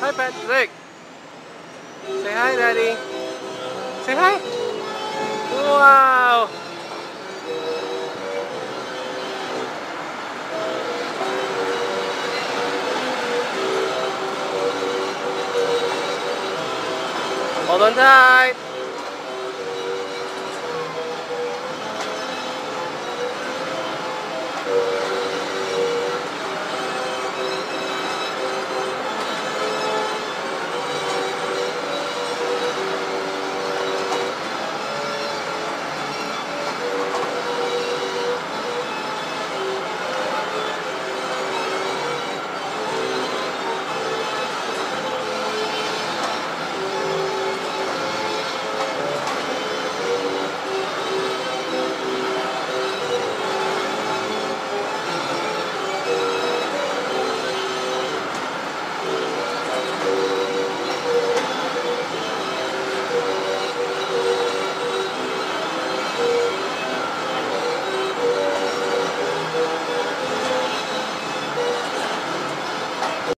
Hi, Patrick. Say hi, Daddy. Say hi. Wow. Hold on tight.